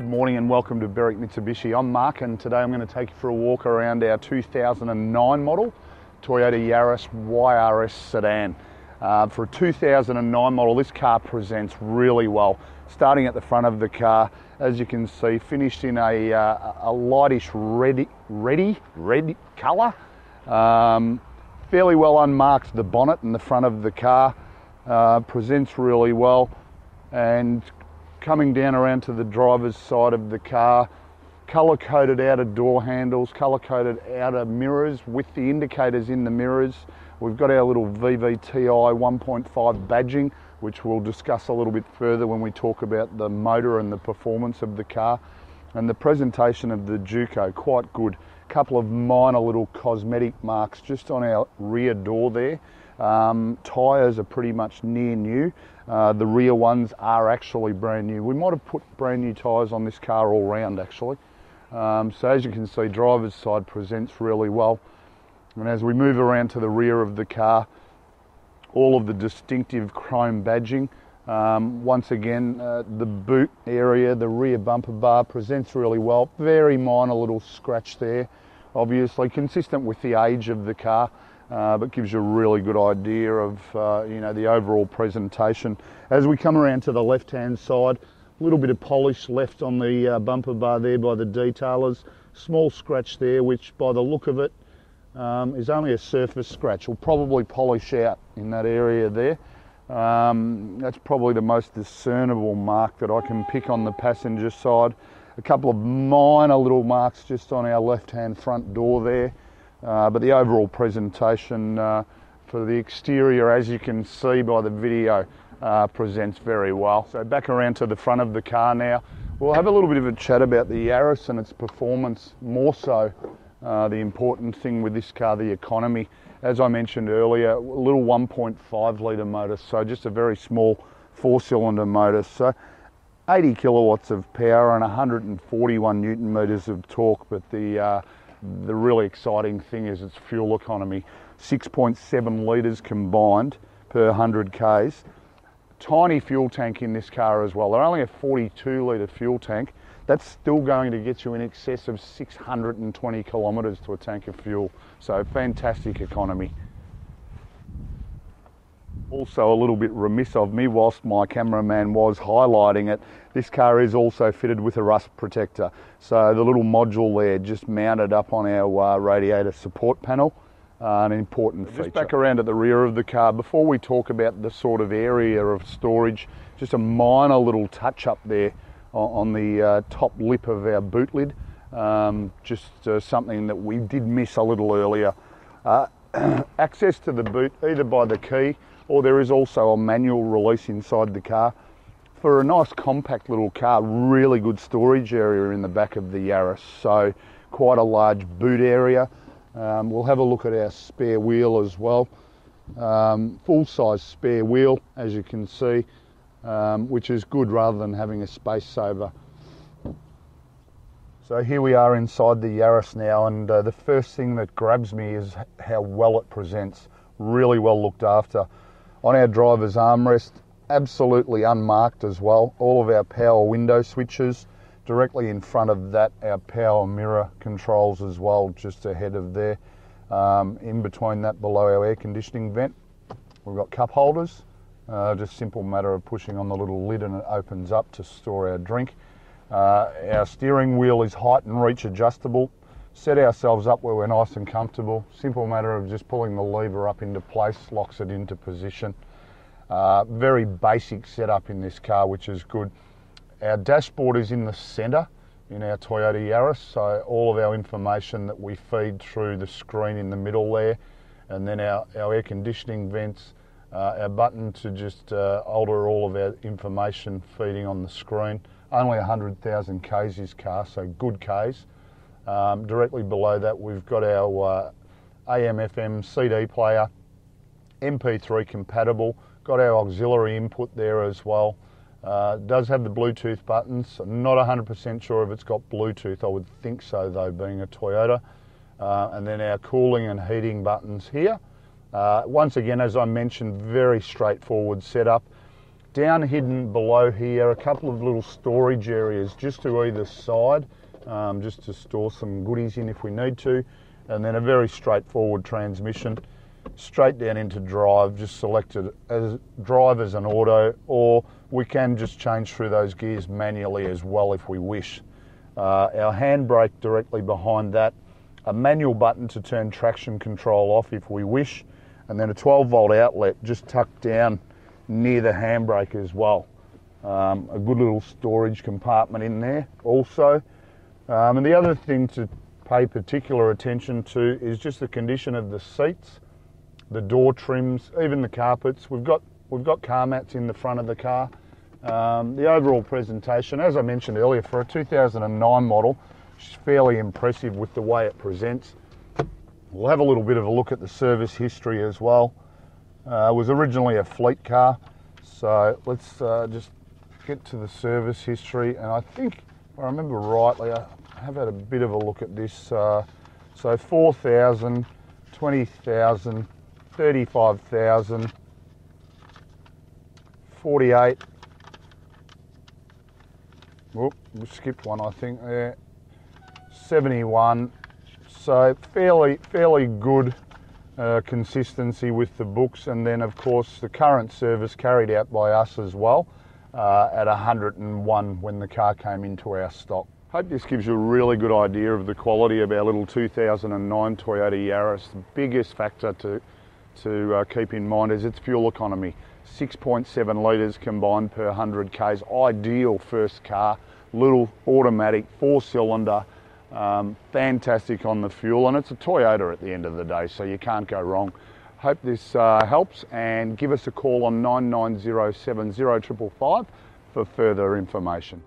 Good morning and welcome to Berwick Mitsubishi. I'm Mark and today I'm going to take you for a walk around our 2009 model Toyota Yaris YRS sedan. Uh, for a 2009 model, this car presents really well. Starting at the front of the car, as you can see, finished in a, uh, a lightish ready, ready, red colour. Um, fairly well unmarked the bonnet and the front of the car. Uh, presents really well and coming down around to the driver's side of the car, colour coded outer door handles, colour coded outer mirrors with the indicators in the mirrors. We've got our little VVTi 1.5 badging, which we'll discuss a little bit further when we talk about the motor and the performance of the car. And the presentation of the duco, quite good. A couple of minor little cosmetic marks just on our rear door there. Um, tyres are pretty much near new. Uh, the rear ones are actually brand new. We might have put brand new tyres on this car all round actually. Um, so as you can see, driver's side presents really well. And as we move around to the rear of the car, all of the distinctive chrome badging. Um, once again, uh, the boot area, the rear bumper bar presents really well. Very minor little scratch there, obviously consistent with the age of the car uh, but gives you a really good idea of uh, you know the overall presentation. As we come around to the left-hand side, a little bit of polish left on the uh, bumper bar there by the detailers. Small scratch there, which by the look of it um, is only a surface scratch. Will probably polish out in that area there. Um, that's probably the most discernible mark that I can pick on the passenger side. A couple of minor little marks just on our left-hand front door there. Uh, but the overall presentation uh, for the exterior, as you can see by the video, uh, presents very well. So back around to the front of the car now. We'll have a little bit of a chat about the Yaris and its performance, more so uh, the important thing with this car, the economy. As I mentioned earlier, a little 1.5 litre motor, so just a very small four cylinder motor. So 80 kilowatts of power and 141 newton meters of torque, but the uh, the really exciting thing is its fuel economy 6.7 litres combined per 100 k's. Tiny fuel tank in this car as well. They're only a 42 litre fuel tank. That's still going to get you in excess of 620 kilometres to a tank of fuel. So fantastic economy also a little bit remiss of me whilst my cameraman was highlighting it. This car is also fitted with a rust protector. So the little module there just mounted up on our uh, radiator support panel. Uh, an important just feature. back around at the rear of the car, before we talk about the sort of area of storage, just a minor little touch up there on, the uh, top lip of our boot lid. Um, just uh, something that we did miss a little earlier. Uh, access to the boot either by the key or there is also a manual release inside the car. For a nice compact little car, really good storage area in the back of the Yaris, so quite a large boot area. Um, we'll have a look at our spare wheel as well. Um, full size spare wheel, as you can see, um, which is good rather than having a space saver. So here we are inside the Yaris now, and uh, the first thing that grabs me is how well it presents. Really well looked after. On our driver's armrest, absolutely unmarked as well. All of our power window switches. Directly in front of that, our power mirror controls as well, just ahead of there. Um, in between that, below our air conditioning vent, we've got cup holders. Uh, just simple matter of pushing on the little lid and it opens up to store our drink. Uh, our steering wheel is height and reach adjustable set ourselves up where we're nice and comfortable. Simple matter of just pulling the lever up into place, locks it into position. Uh, very basic setup in this car, which is good. Our dashboard is in the centre in our Toyota Yaris, so all of our information that we feed through the screen in the middle there, and then our, our air conditioning vents, uh, our button to just uh, alter all of our information feeding on the screen. Only 100,000 Ks this car, so good Ks. Um, directly below that, we've got our uh, AM FM CD player, MP3 compatible, got our auxiliary input there as well. Uh, does have the Bluetooth buttons. Not 100% sure if it's got Bluetooth. I would think so though, being a Toyota. Uh, and then our cooling and heating buttons here. Uh, once again, as I mentioned, very straightforward setup. Down hidden below here, a couple of little storage areas just to either side, um, just to store some goodies in if we need to, and then a very straightforward transmission straight down into drive, just selected as drive as an auto, or we can just change through those gears manually as well if we wish. Uh, our handbrake directly behind that, a manual button to turn traction control off if we wish, and then a 12 volt outlet just tucked down near the handbrake as well. Um, a good little storage compartment in there also. Um, and the other thing to pay particular attention to is just the condition of the seats, the door trims, even the carpets. We've got we've got car mats in the front of the car. Um, the overall presentation, as I mentioned earlier, for a 2009 model, is fairly impressive with the way it presents. We'll have a little bit of a look at the service history as well. Uh, it was originally a fleet car, so let's uh, just get to the service history. And I think, I remember rightly, I have had a bit of a look at this. Uh, so 4,000, 20,000, 35,000, 48. Whoop, we skipped one, I think there. 71. So fairly, fairly good uh, consistency with the books, and then of course the current service carried out by us as well uh, at 101 when the car came into our stock. Hope this gives you a really good idea of the quality of our little 2009 Toyota Yaris. The biggest factor to, to uh, keep in mind is its fuel economy. 6.7 litres combined per 100 k's, ideal first car, little automatic, four cylinder, um, fantastic on the fuel, and it's a Toyota at the end of the day, so you can't go wrong. Hope this uh, helps, and give us a call on 99070555 for further information.